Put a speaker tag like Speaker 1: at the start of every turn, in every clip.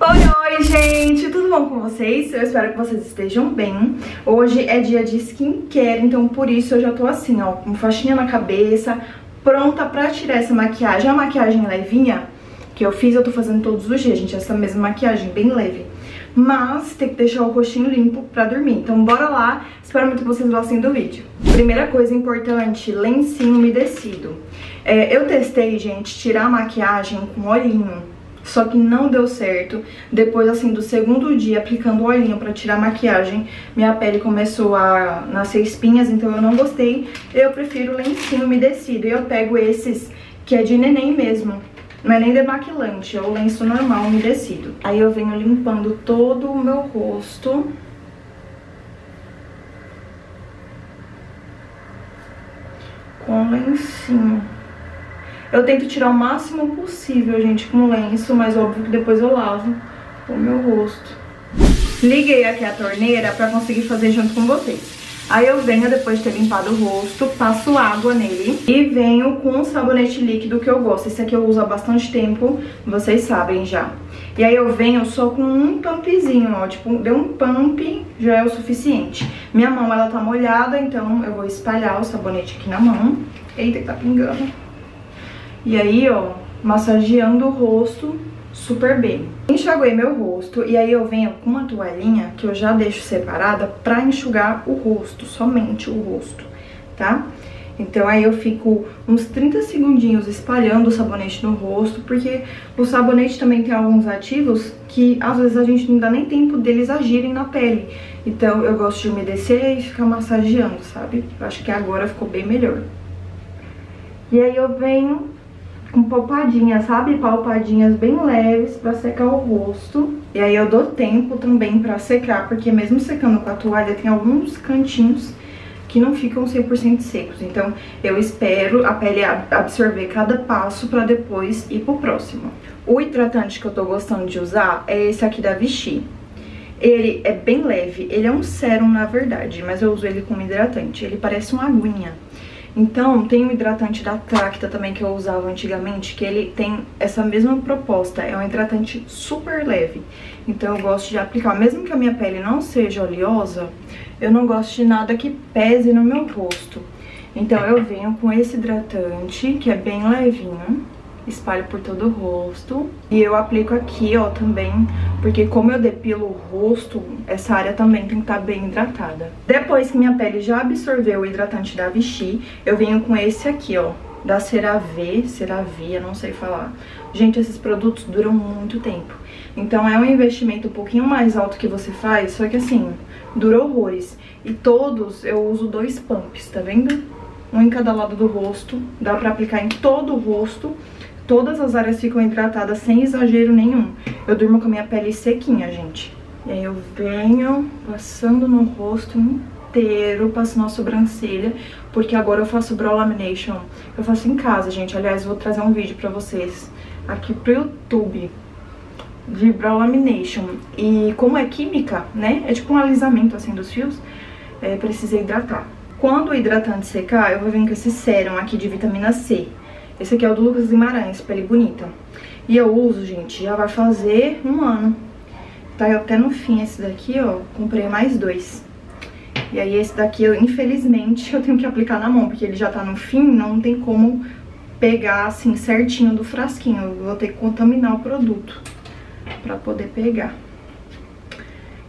Speaker 1: Oi, oi, gente! Tudo bom com vocês? Eu espero que vocês estejam bem. Hoje é dia de skincare, então por isso eu já tô assim, ó, com faixinha na cabeça, pronta pra tirar essa maquiagem. A maquiagem levinha que eu fiz, eu tô fazendo todos os dias, gente, essa mesma maquiagem, bem leve. Mas tem que deixar o rostinho limpo pra dormir. Então bora lá, espero muito que vocês gostem do vídeo. Primeira coisa importante, lencinho umedecido. É, eu testei, gente, tirar a maquiagem com olhinho só que não deu certo. Depois, assim, do segundo dia, aplicando o olhinho pra tirar a maquiagem, minha pele começou a nascer espinhas, então eu não gostei. Eu prefiro lencinho umedecido. E eu pego esses que é de neném mesmo. Não é nem demaquilante, é o lenço normal umedecido. Aí eu venho limpando todo o meu rosto. Com lencinho. Eu tento tirar o máximo possível, gente, com lenço, mas óbvio que depois eu lavo o meu rosto. Liguei aqui a torneira pra conseguir fazer junto com vocês. Aí eu venho, depois de ter limpado o rosto, passo água nele e venho com um sabonete líquido que eu gosto. Esse aqui eu uso há bastante tempo, vocês sabem já. E aí eu venho só com um pumpzinho, ó, tipo, deu um pump, já é o suficiente. Minha mão, ela tá molhada, então eu vou espalhar o sabonete aqui na mão. Eita, que tá pingando. E aí, ó, massageando o rosto super bem. Enxaguei meu rosto e aí eu venho com uma toalhinha que eu já deixo separada pra enxugar o rosto, somente o rosto, tá? Então aí eu fico uns 30 segundinhos espalhando o sabonete no rosto, porque o sabonete também tem alguns ativos que às vezes a gente não dá nem tempo deles agirem na pele. Então eu gosto de umedecer e ficar massageando, sabe? Eu acho que agora ficou bem melhor. E aí eu venho com palpadinhas, sabe? Palpadinhas bem leves pra secar o rosto. E aí eu dou tempo também pra secar, porque mesmo secando com a toalha, tem alguns cantinhos que não ficam 100% secos. Então eu espero a pele absorver cada passo pra depois ir pro próximo. O hidratante que eu tô gostando de usar é esse aqui da Vichy. Ele é bem leve, ele é um sérum na verdade, mas eu uso ele como hidratante. Ele parece uma aguinha. Então, tem o hidratante da Tracta também que eu usava antigamente, que ele tem essa mesma proposta, é um hidratante super leve. Então eu gosto de aplicar, mesmo que a minha pele não seja oleosa, eu não gosto de nada que pese no meu rosto. Então eu venho com esse hidratante, que é bem levinho, espalho por todo o rosto. E eu aplico aqui, ó, também, porque como eu depilo o rosto, essa área também tem que estar tá bem hidratada. Depois que minha pele já absorveu o hidratante da Vichy, eu venho com esse aqui, ó, da CeraVe, CeraVe, eu não sei falar. Gente, esses produtos duram muito tempo. Então é um investimento um pouquinho mais alto que você faz, só que assim, dura horrores. E todos eu uso dois pumps, tá vendo? Um em cada lado do rosto, dá pra aplicar em todo o rosto todas as áreas ficam hidratadas sem exagero nenhum. Eu durmo com a minha pele sequinha, gente. E aí eu venho passando no rosto inteiro, passando a sobrancelha, porque agora eu faço brow lamination. Eu faço em casa, gente. Aliás, vou trazer um vídeo pra vocês aqui pro YouTube de brow lamination. E como é química, né? É tipo um alisamento assim dos fios, é, precisa hidratar. Quando o hidratante secar, eu vou vir com esse sérum aqui de vitamina C. Esse aqui é o do Lucas Guimarães, pele bonita. E eu uso, gente, já vai fazer um ano. Tá até no fim esse daqui, ó, comprei mais dois. E aí esse daqui, eu, infelizmente, eu tenho que aplicar na mão, porque ele já tá no fim, não tem como pegar, assim, certinho do frasquinho. Eu vou ter que contaminar o produto pra poder pegar.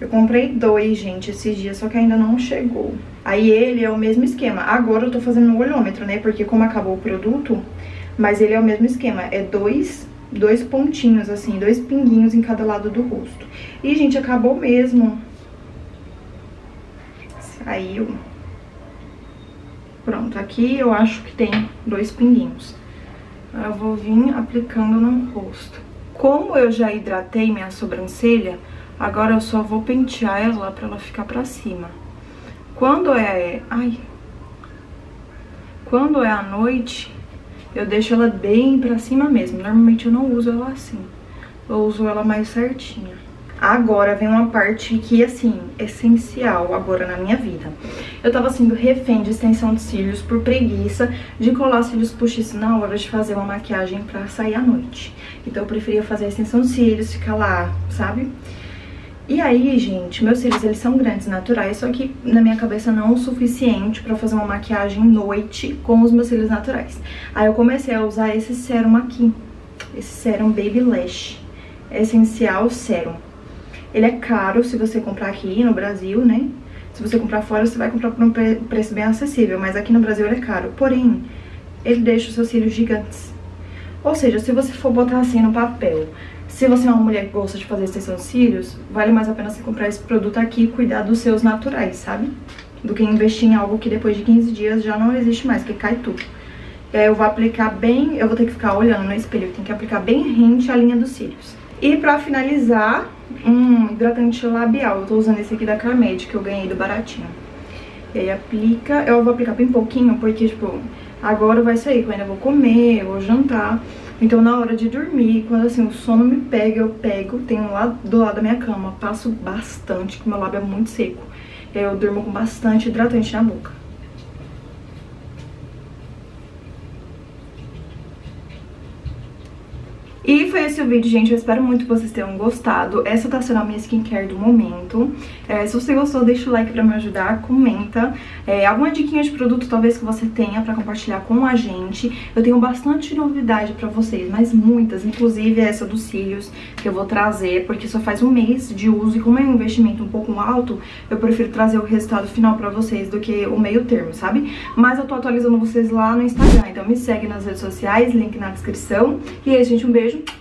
Speaker 1: Eu comprei dois, gente, esses dias, só que ainda não chegou. Aí ele é o mesmo esquema. Agora eu tô fazendo no olhômetro, né? Porque como acabou o produto, mas ele é o mesmo esquema. É dois, dois pontinhos, assim, dois pinguinhos em cada lado do rosto. E, gente, acabou mesmo. Saiu. Pronto, aqui eu acho que tem dois pinguinhos. Eu vou vir aplicando no rosto. Como eu já hidratei minha sobrancelha, Agora eu só vou pentear ela pra ela ficar pra cima. Quando é... Ai... Quando é à noite, eu deixo ela bem pra cima mesmo. Normalmente eu não uso ela assim. Eu uso ela mais certinha. Agora vem uma parte que, assim, essencial agora na minha vida. Eu tava sendo refém de extensão de cílios por preguiça de colar cílios postiços na hora de fazer uma maquiagem pra sair à noite. Então eu preferia fazer a extensão de cílios, ficar lá, sabe? E aí, gente, meus cílios, eles são grandes, naturais, só que na minha cabeça não o suficiente pra fazer uma maquiagem noite com os meus cílios naturais. Aí eu comecei a usar esse sérum aqui, esse sérum Baby Lash, Essencial Sérum. Ele é caro se você comprar aqui no Brasil, né? Se você comprar fora, você vai comprar por um preço bem acessível, mas aqui no Brasil ele é caro. Porém, ele deixa os seus cílios gigantes. Ou seja, se você for botar assim no papel, se você é uma mulher que gosta de fazer extensão de cílios, vale mais a pena você comprar esse produto aqui e cuidar dos seus naturais, sabe? Do que investir em algo que depois de 15 dias já não existe mais, que cai tudo. E aí eu vou aplicar bem, eu vou ter que ficar olhando no espelho, tem que aplicar bem rente a linha dos cílios. E pra finalizar, um hidratante labial. Eu tô usando esse aqui da Carmed, que eu ganhei do baratinho. E aí aplica, eu vou aplicar bem pouquinho, porque, tipo, agora vai sair, eu ainda vou comer, eu vou jantar. Então, na hora de dormir, quando, assim, o sono me pega, eu pego, tenho lá do lado da minha cama, passo bastante, que meu lábio é muito seco. Eu durmo com bastante hidratante na boca. E foi esse o vídeo, gente. Eu espero muito que vocês tenham gostado. Essa tá sendo a minha skincare do momento. É, se você gostou, deixa o like pra me ajudar, comenta. É, alguma diquinha de produto talvez que você tenha pra compartilhar com a gente. Eu tenho bastante novidade pra vocês, mas muitas. Inclusive essa dos cílios que eu vou trazer, porque só faz um mês de uso. E como é um investimento um pouco alto, eu prefiro trazer o resultado final pra vocês do que o meio termo, sabe? Mas eu tô atualizando vocês lá no Instagram. Então me segue nas redes sociais, link na descrição. E é isso, gente. Um beijo beijo,